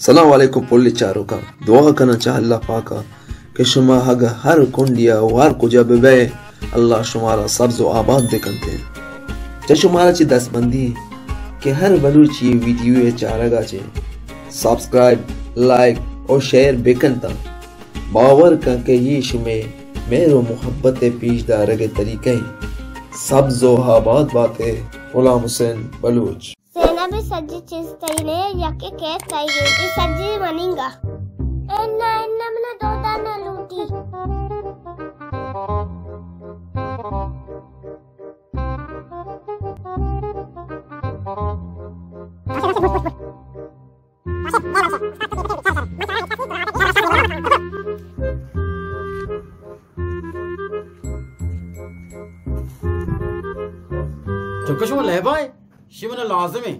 सलाम वालेकुम पुल्ली चारों का दुआ करना चाह अल्लाह पाका कि शुमा हग हर कुंडिया हर कुजा बे अल्लाह शुमारा सब्ज आबाद देखते च शुमारा ची दस्तबंदी कि हर बलूच ये वीडियो चारगा चे सब्सक्राइब लाइक और शेयर बेकन ता बावर का के ये शुमे मेरो मोहब्बत पीशदार के तरीके सब्ज आबाद बातें गुलाम हुसैन बलूच ఎనభై సజ్జి చేస్తేనే ఎక్కకే తగ్గేది సజ్జి మనింగా ఎన్న ఎన్నమిన దోదాన లూటి चुकशुम ले भाई शिवन लाजमी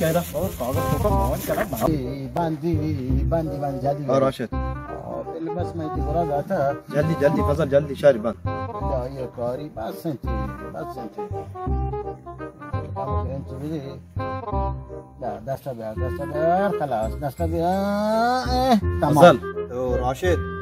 कह रहा. और Rashid bas mai ti bora gata. जल्दी जल्दी फजल जल्दी शारी बंद bas senti. Kamu keren çeviri. Ya dasta be dasta be kalas dasta be eh tamam. अजल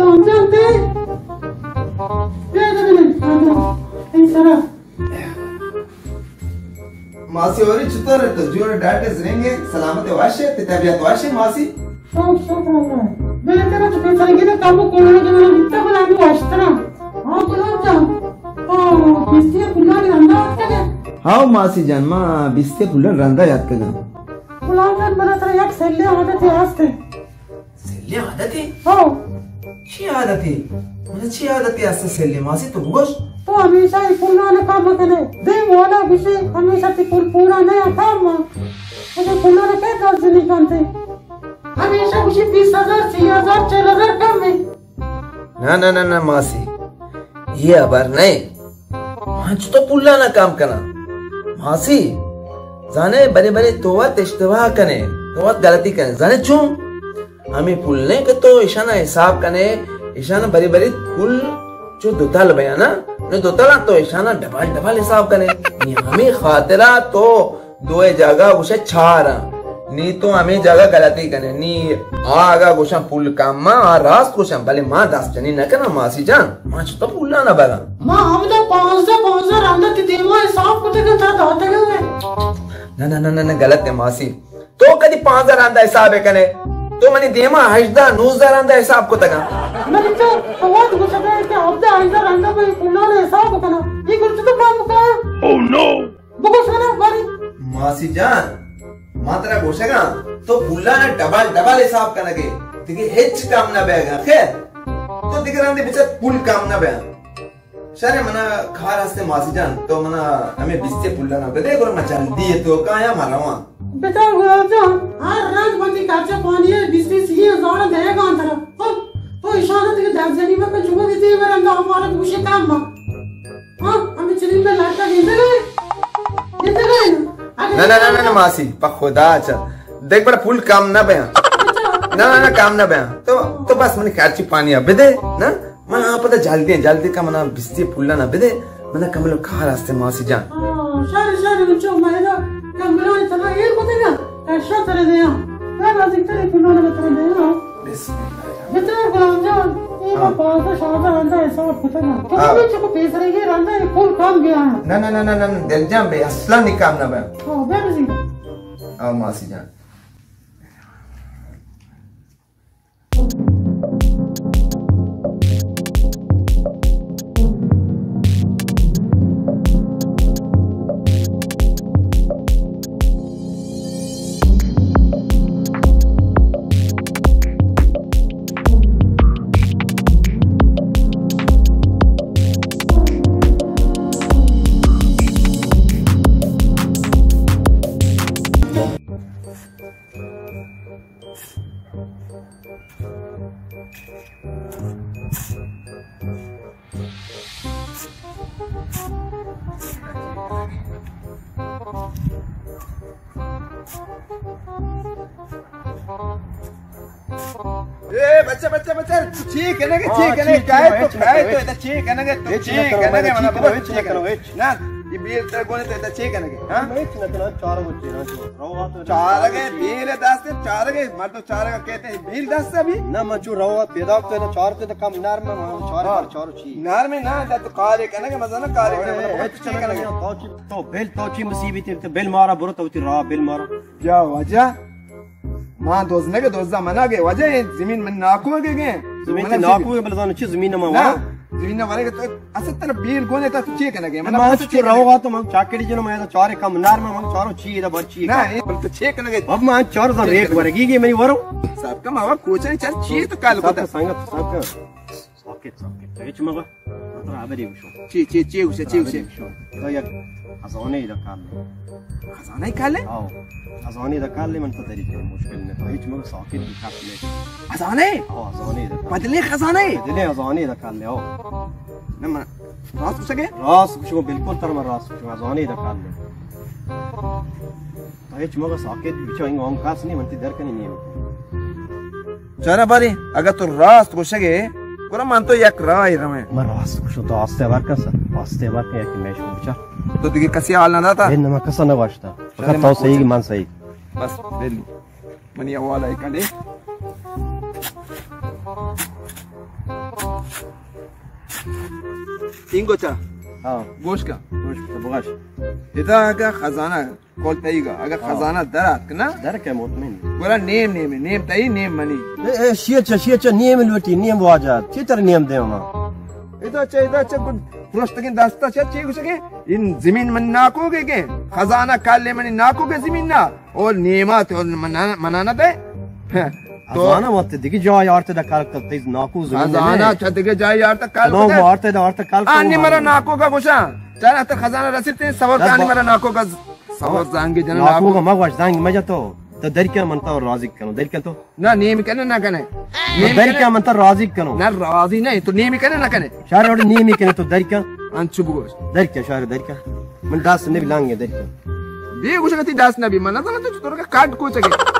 वालेकुम सलाम सलाम जानते क्या करें सरा मासी होरी चुतोरे तो जू डैड रिंगे सलामत वाशे ते तबियत वाशे मासी। सब रहा है मैं तेरा तो पैसा लेके काम के मला इतना बला मी वाचतना हाँ तुला जा ओ किसी पुलाने अंदा वाटतं हाव सेल्ले आदत असते सेल्ले आदती हो ची आदती? म्हणजे ची आदती असते सेल्ले मासी तो गोश तो हमेशा ही पुलाने काम करे दे वाला विषय हमेशा ती पुल पूरा नहीं काम अगर पुलाने काय नहीं करते हमेशा कुछ बीस हज़ार छह हज़ार चार हज़ार कम है। ना ना ना ना मासी। ये अबर नहीं। मांच तो पुल्ला ना काम करना। मासी जाने बरे बरे तोवत इश्तवा कने तोवत गलती कने जाने चूं? हमें पुलने के तो इशाना हिसाब कने इशाना बरी बरी पुल जो दुतल बया ना ने दुतला तो इशाना डबल डबल हिसाब कने नी हमें खातिरा तो दो जगह उसे छारा नी तो हमें जगह गलती कने नी आगा गोशा पुल काम मा आ रास गोशा भले माँ दास जनी न करना मासी जान। माँ तो पुल्ला ना बगा। माँ हमने पाँच से पाँच हज़ार अंदर की देवा हिसाब को तक था दाते हुए ना ना ना ना ना गलत है मासी। तो कदी पाँच हज़ार आंदा हिसाब है कने तो मनी देमा हजदा नौ हज़ार आंदा हिसाब को तगा मैंने तो बहुत गुस्सा है कि अब तो अंदर अंदर में पुलाने हिसाब करना ये कुछ तो काम का ओह नो बुको सुना मारी मासी जान मात्रा गोशेगा तो पुल्ला ना डबल डबल हिसाब कनगे तिके हेच काम ना बेगा खैर तो दिगरांदे बिचा पुल काम ना बेगा। शारे मना खार हस्ते मासी जान तो मना हमें बिस्ते पुल्ला ना गुरु मा जल्दी है तो काया मारावा बेटा गुलाब जान हर रात बंदी काचा पानी है बीस बीस ये जोड़ा देगा अंदर। तो तो इशारा के दर्जनी में कुछ वो भी मेरे अंदर हमारा कुछ काम बा हाँ हमें चलिन में लाटा गिंदे गए गिंदे गए ना ना ना ना ना मासी पर खुदा अच्छा देख बड़ा पुल काम ना बया। ना ना ना काम ना बया। तो तो बस मैंने काची पानी अब दे ना? मन आप पता जल्दी है जल्दी का मना बिस्ती पुल्ला ना बेदे? मना कमलो खा रास्ते मासी जान। शारे शारे बच्चों मैंने कमरा इतना ये को देना ऐसा तरह दे मैं राज़ी तेरे पुलाने में तरह दे बेटा गुलाब जान ये पाँच सौ सात हज़ार ऐसा पता ना तो भी चुप पैसे रहे रंदा फुल काम गया है ना ना ना ना ना दिल जाम बे असला नहीं काम ना बे हाँ बेटा जी बच्चे बच्चे बच्चे ठीक है ना ठीक है ना? तो ठीक है ना ठीक है ना तो तो ठीक है। ना? के चारगे बीर दास्ते चारगे मर तो चारगा कहते हैं बीर दास्ते अभी? ना मचू रवा पेदा तो ना चार तो कम नार में चार हाँ। पर चार छी नार में ना तो कार्य करने के मज़ा ना कार्य करने में तो ठीक है ना तो बेल तो छी मुसीबत तो बेल मारा बुरो तो रा बेल मारा। क्या वजह? माँ दोस्त ने के दोस्त मना के वजह ज़मीन में नाकू के गए। ज़मीन की नाकू के बलदान छी ज़मीन में मारा। ज़मीन में वाले के तो असत तरह बीर गोने तो ठीक है ना के मैं चू रवा तो मैं चाकड़ी जनो मैं तो चार कम नार में मैं चारो छी इधर बच्ची ना ये तो ठीक है ना के अब मैं चार तो रेक वरगी की मैं वरो सब का मावा कोच नहीं चल छी तो काल को सब संगत सब सॉकेट सॉकेट तो हिच मगा तो आबरी विषो छी छी छी उसे छी उसे तो या अजोने इधर काल खजाना ही काले आओ अजोने इधर काल मन तो तरीके मुश्किल ने तो हिच मगा सॉकेट भी खात ले खजाने आओ अजोने इधर बदले खजाने दिले अजोने इधर काल ले आओ नम्मा रात को सके रास कुछ बिल्कुल तर मर रास कुछ अजोने इधर काल ले तो हिच मगा सॉकेट बिचो इंग ओम कास नहीं मनती दर कनी नहीं चला बारी yak तो रात Ma सके kusho to aste एक kasa. Aste रमे ke रास mesh तो आस्ते बार का सर आस्ते बार के ma kasa na तो दिखे कसी हाल ना था इन Bas कसा Mani वास्ता ikale. तो सही की है को? हाँ गोश का तो बगाश। इता अगर खजाना कॉल तईगा अगर खजाना दरात ना दर के मुतमिन पूरा नेम नेम है नेम तई नेम मनी। ए ए शियच शियच नियम लवटी नियम वाजा चितर नियम देवा इधर अच्छा इधर अच्छा कुछ प्रश्न के दास्ता चेक हो सके इन ज़मीन मन नाको के? के खजाना काले मनी नाको के ज़मीन ना? और नियमत और मनाना मनाना दे? तो ते काल तक तेज नाकू ज़मीन खजाना छत के जाए यार तक काल नो वारते दा वारते काल आनी मरा नाको का गुशा चल तो खजाना रसीते सवर दस आनी बा- मरा नाको का सवर जाएँगे जन नाकू नाको का मगवाज दांग मज़ा तो तो दर क्या मनता और राज़ी करो दर क्या तो ना नियम करे ना कने नियम दर क्या मनता राज़ी करो ना राज़ी नहीं तो नियम करे ना कने शार और नियम के तो दर क्या अंशुब गोश दर क्या शार दर क्या मन दास ने भी लांगे दर क्या बे गुशा कती दास ना भी मना तो तो तोर का काट को सके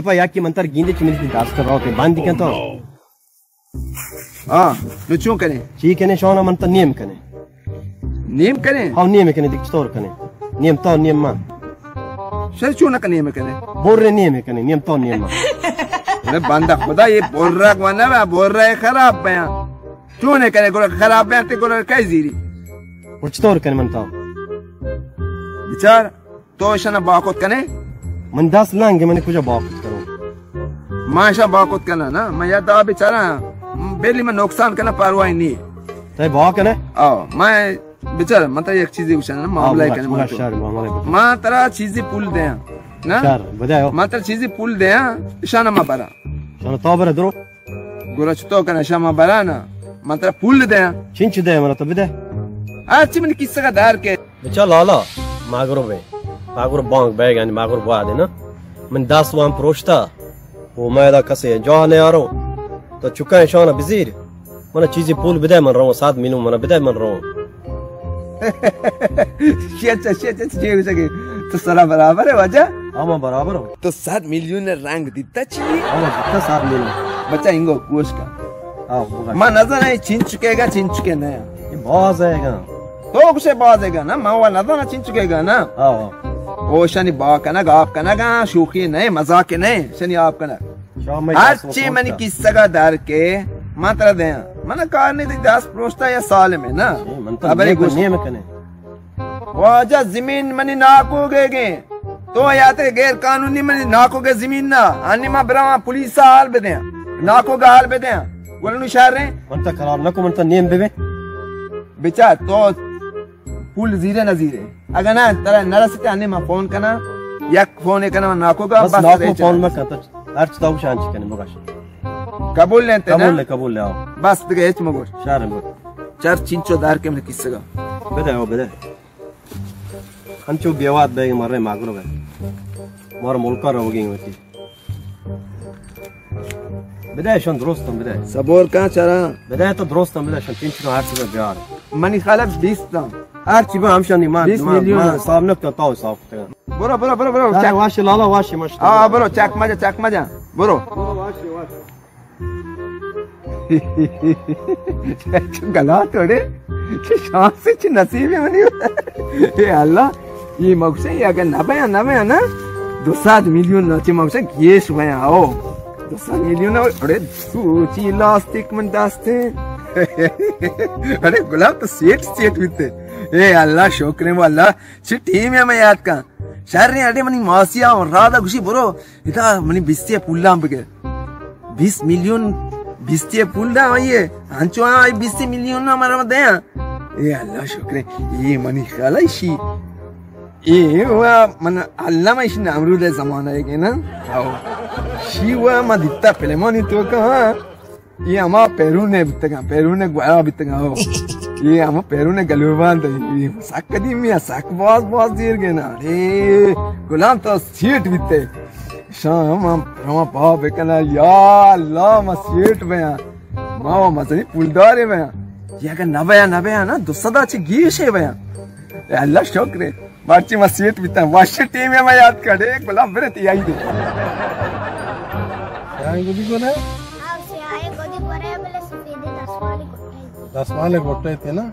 तो याकी मंतर गिंदे चिमिल दास कर रहा होते बाँध दिका तो। हाँ लुचों करें? ठीक है ने शोना मंतर नियम कने नेम करें? हाँ नियम कने दिख स्टोर कने नियम तो नियम मा। सर चूना का नेम करें? बोर रे नियम कने नियम तो नियम मा। अरे बंदा खुदा ये बोल रहा है? ना मैं बोल रहा है खराब बयां चूने करे गोरा खराब बयां ते गोरा काय जीरी। और कने मंता विचार तो शना बाकोत कने? मन दास लांगे मैंने कुछ बाप करो। माशा बाकोत कना ना? मैं याद आ बेचारा बेली में नुकसान करना परवाह नहीं। तय बा कने? आओ मैं बेचारा मतलब एक चीज़ उछा ना मामला है मामले माँ तेरा चीज़ें पुल दे ना? बजायो। माँ तेरा चीज़ें पुल दे शाना मा बरा। चलो तो बरे दरो। गोरा चतो कना शामा बरा ना। माँ तेरा पुल दे चिंच दे मला तो बिदे आज मन किस्सा का दार के। चल आला मागरो बे मागरो बांग बैग आणि मागरो बा दे ना मन दास वाम प्रोष्टा वो मैदा कसे जो ने यारो तो चुका है शोना बिजीर मना चीज़ें पुल बिदे मन रहो साथ मिलूं मना बिदे मन रहो शेचा शेचा शेचा सके तो सारा बराबर है वजह आमा बराबर हो तो सात मिलियन ने रंग दिता चाहिए आमा कितना साथ मिलूं बच्चा इंगो कोश का होगा माँ नज़र नहीं छिन चुकेगा छिन चुके नया ये बहुत आएगा तो कुछ बात है ना माँ वाला नज़र ना छिन चुकेगा ना आओ बा नहीं मज़ाक नहीं शनि आप कनक शाम में हरची मनी किस्सगा दर के मात्र दे। मन कारने दी दास प्रोस्ता या साल में ना? कने। वाजा ज़मीन मनी नाको गे। गे तो याते गैर कानूनी मनी नाको गे ज़मीन ना। अन्य मा ब्रह्मा पुलिस हाल बेदे। नाको गा हाल बेदे। वलनु शहर रे मंत खराब नको मंत नियम बेबे बिचा तो पुल जीरे न जीरे। अगर ना तेरा नरस अन्य मा फ़ोन करना या फ़ोन करना नाको गा बस नाको फ़ोन में कत अर्च ताऊ शांच कने मगाश। कबूल लेते कबूल ले कबूल ले आओ। बस तक एच मगोर शार में। चार चिंचो दार के मन किस्सगा बेदे आओ बेदे हंचो बेवाद बेग मारे मागरो बे मार मुल्का रोगी होती। बेदे शन दोस्तम बेदे सबोर का चरा बेदे तो दोस्तम बेदे शन तीन चो हार से प्यार मनी खाला 20 अर्च बे हम शनी मा 20 मिलियन. मा सामने ताऊ साफ़ तगा बोरो बोरो बोरो बोरो चाक चक वाश लाला वाश मश आ बोरो चक मज़ा चक मज़ा बोरो गला तोड़े शांत से नसीब है मनी ये अल्लाह ये मगसे ये अगर नबे या नबे है ना दो सात मिलियन नचे मगसे गेश भया आओ दो सात मिलियन अरे सूची लास्टिक मन दास्ते अरे गुलाब तो सेट सेट बिते ए अल्लाह शुक्र है अल्लाह ची टीम है मैं याद का। शहर ने अडे मनी मासिया और राधा खुशी बोरो। इता मनी बिस्ते पुल्ला बगे 20 मिलियन बिस्ते पुल्ला ये। अंचो आई 20 मिलियन ना हमारा दे। ए अल्लाह शुक्र ये मनी खाला शी ये हुआ मन अल्लाह में इसी नामरूद जमाना है के ना। आओ। शी हुआ मा दित्ता पहले मनी तो कहा। ये हमारा पेरू ने बितगा पेरू ने गुआरा बितगा हो ये हमारा पेरू ने गलू बाँध दी साक कदी मिया साक बहुत बहुत देर गए ना रे गुलाम तो सीट बिते शाम हम रमा पाव बेकना या अल्लाह सीट में आ माँ वो मजनी पुलदारे में आ ये अगर नबया नबया ना दूसरा दाचे गीशे में आ अल्लाह शुक्रे दसमाले गोटेना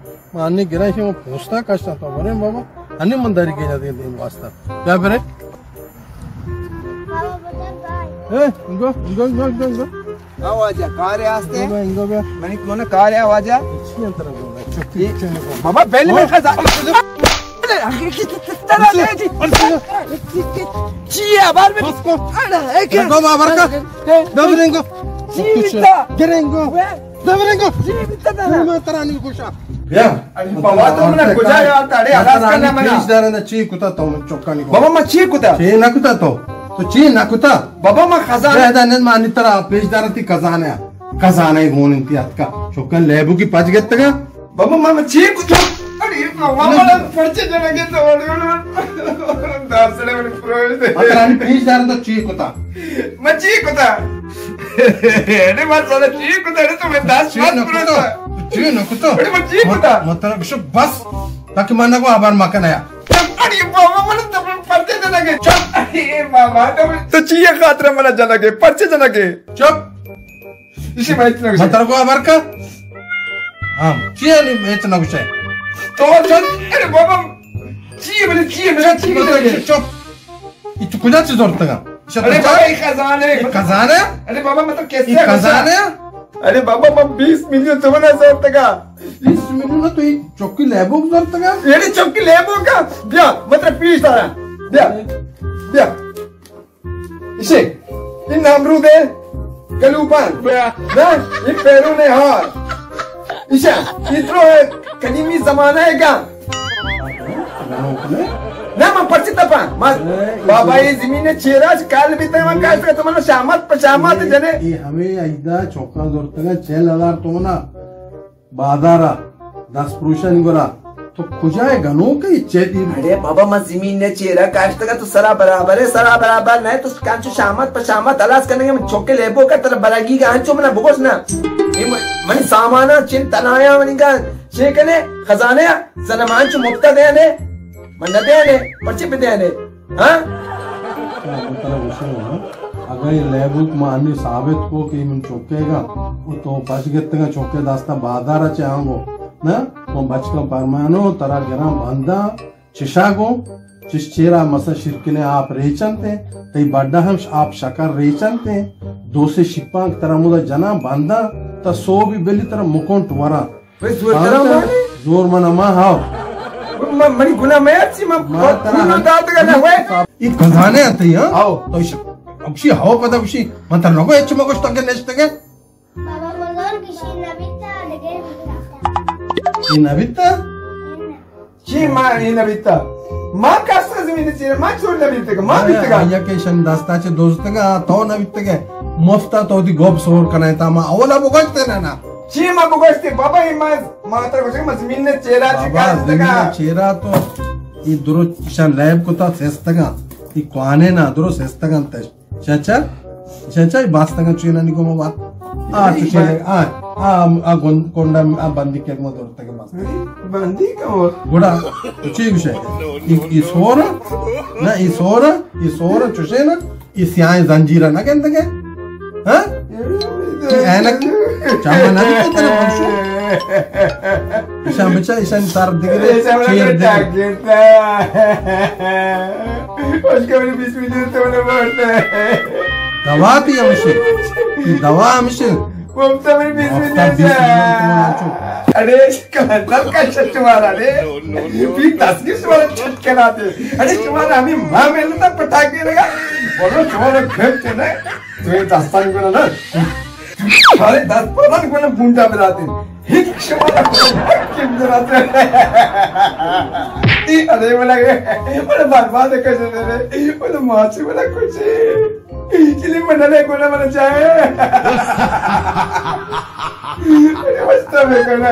अन्नी गिराशी पूछता कष्ट तो बर बाबा अन्नी मन दरी दीन वास्तव क्या बेरे इंगो इंगो इंगो इंगो इंगो। आवाज़ है कार्य आस्ते। मैंने कौन है कार्य आवाज़ है? चुप बाबा तो बेल में खा जा अरे अरे चिया बार में। उसको अरे एक इंगो बाबर का दो इंगो। चिया गिरेंगो ಚೀಕುತ್ತೋ ಚೀ ನಕುತ ಬಾಬಾ ಖಜಾನ ಪೇಜ್ದಾರ ತಿ ಖಜಾನ ಖಜಾನ ಗೋನಿಂತಿ ಅತ್ಕ ಚೊಕ್ಕನ್ ಲೇಬು ಕಿ ಪಜ್ ಗೆತ್ತಗ ಬಾಬಾ ಮಾಮ ಚೀಕುತ್ತ ಅಡಿ ಮಾಮ ಪಡ್ಚೆ ಜನಗೆ ತೋಡು दासले में प्रोज ಅತ್ರಾನಿ ಪೇಜ್ದಾರದ ಚೀ ಕುತಾ मैं छी कुता अरे मैं साला छी कुता अरे तो मैं दास ಚೀ मत ನಕುತಾ प्रोज ಚೀ ನಕುತಾ अरे मैं छी कुता ಮತ್ತರ ಬಿಷ ಬಸ್ ತಕ ಮನಗೋ ಅಬಾರ್ ಮಕನಯ अरे बाबा मैंने तो पर्चे जनगे अरे बाबा तो तो चाहिए खातिर मना जनगे पर्चे जनगे ಚುಪ್ इसी में इतना कुछ ಮತ್ತರಗೋ ಅಬಾರ್ ಕ ಹಾ ಚೀ ನಿ ಮೇಚ ನಗುಚೆ तो चल अरे बाबा तू कुछ जोड़ता अरे बाबा ये अरे अरे बाबा मैं बीस मिलियन तो बना सकता का बीस मिलियन तो ये चौकी लेबो करता का ये चौकी का दिया मतलब पीस दिया दिया इसे इन नामरू दे ना ये पैरों ने हार इसे इतरो है कदीमी जमाना है क्या नाही मग पचित पण मग बाबा हे ज़मीन चेराज काल भी तो मैं तर मग काय तुम्हाला श्यामात श्यामात जने ये हमें इधर चौका जोरतगा चेल आधार तो ना बादारा दस पुरुषांनी गोरा तो खुशाए गनों के इच्छे थी अरे बाबा मैं ज़मीन ने चेहरा काश्त का तो सरा बराबर है सरा बराबर नहीं तो कांचो शामत पर शामत अलास करने के मैं छोके लेबो का तरफ़ बरागी का हंचो मना बुकोस ना मन सामाना चिंतनाया मनी का शेकने खजाने सनमान चो मुक्ता दे ने मंडा देने पर्चे पे देने हाँ? अगर ये लेबुक मानी साबित को कि मन चौकेगा तो बच चौके दास्ता बादारा चाहंगो ना? तो बच का परमानो तरा गिरा बंदा चिशागो मसा शिरकिने आप रेचनते तई बड्डा हम आप शकर रेचनते दो से शिप्पांक तरह मुदा जना बांधा त सो भी बेली तरह मुकोंट वरा। ज़ोर माने ज़ोर मना मा हाव। म- मनी गुना मैं अच्छी मैं मा दात का ना हुए इ कजाने आते हाँ हाव. तो इश अक्षी हाव पदा उशी मंतर नको एच मगोश तगे नेस्टगे Baba Mazor kişi nabita lege इ नविता ची मा ina bitta ma kasta zimine chira ma chur na bitta ma bitta ga ಮಜಮೀನ್ Chera Chera ತೋ ಈ ದುರು ಶಾನ್ ಲ್ಯಾಬ್ ಕುತ ಸೆಸ್ತಗ ಈ ಕ್ವಾನೇನ ದುರು ಸೆಸ್ತಗ ಅಂತ ಶಚ ಶಚ ಈ ಬಾಸ್ತಗ ಚೇನ ನಿಗೋಮ ಬಾ ಆ ಚುಚೆ ಆ ಆ ಆ ಕೊಂಡ ಆ ಬಂದಿ ಕೆಗ್ ಮೋ ದೊರ್ತಗೆ ಬಾಸ್ತ ಬಂದಿ ಕೋ ಗುಡ ಚುಚೆ ವಿಷಯ ಈ ಈ ಸೋರ ನಾ ಈ ಸೋರ ಈ ಸೋರ ಚುಚೆನ ಈ ಸ್ಯಾಯ ಜಂಜೀರ ನಾ ಕೆಂತಗೆ ಹಾ ಏನಕ್ಕೆ ಚಾಮನ ಅಂತ ತನ Isamica isan tardi gitu. Isamica target. उसके मैंने बीस मिलियन तो मैंने बढ़ते दवा थी हमसे दवा हमसे वो अब तो मैंने बीस मिलियन से अरे कमांडर का छत तुम्हारा रे भी दस की तुम्हारा छत कराते अरे तुम्हारा हमें माँ मेरे तो पटाखे लगा बोलो तुम्हारा खेलते ना तुम्हें दास्तान को ना तुम्हारे दस पता को ना बूंदा बनाते हिट तुम्हारा किम बनाते अरे बोला बोले बर्बाद कर दे रे बोले माची बोला कुछ। इसलिए मनाने को ना मना चाहे। अरे मस्त में करना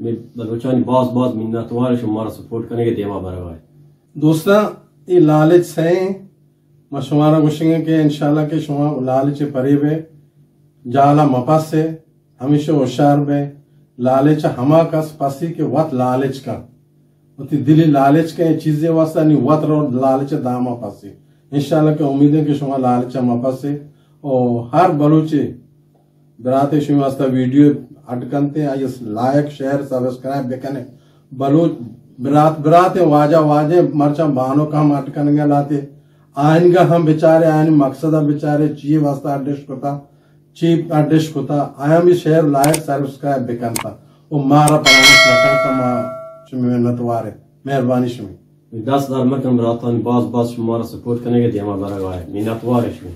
मैं मिन्नतवार शुमारा सपोर्ट करने के देवा बरवाए दोस्ता ये लालच से मशुमारा गुशेंगे के शुमा लालच जाला मपास से हमेशा होशियार बे लालच हमा कस पसी के वत लालच का उती दिली लालच के चीज़ें वास्ता नहीं वत रो लालच दामा पासी इंशाल्लाह के उम्मीद है कि शुमा लालच मपास से और हर बलूचे बराते शुमा वास्ता वीडियो अटकनते आइस लायक शेयर सब्सक्राइब बेकने बलूच, बरात, बराते वाजा, वाजे, मरचा, बानो का हम अटकन गए लाते। आयन का हम बेचारे, आयन मकसद बेचारे ची वास्ता अड्डेश कोता चीप अड्डेश कोता आया भी शेयर लायक सब्सक्राइब बेकनता वो मारा परामर्श लगा मा शुमी मेहनत वारे मेहरबानी शुमी दस हज़ार मकन बरातानी बास बास, शुमारा सपोर्ट करने के देवा बरवाए मिन्नतवार शुमी